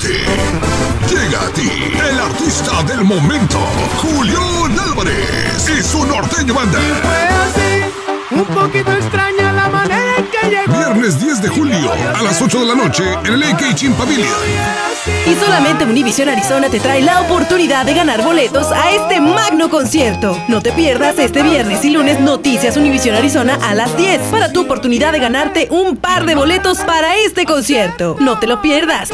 Llega a ti el artista del momento, Julián Álvarez y su norteño banda. Fue así, un poquito extraña la manera en que llegó. Viernes 10 de julio a las 8 de la noche en el AK Chin Pavilion. Y solamente Univision Arizona te trae la oportunidad de ganar boletos a este magno concierto. No te pierdas este viernes y lunes Noticias Univision Arizona a las 10 para tu oportunidad de ganarte un par de boletos para este concierto. No te lo pierdas.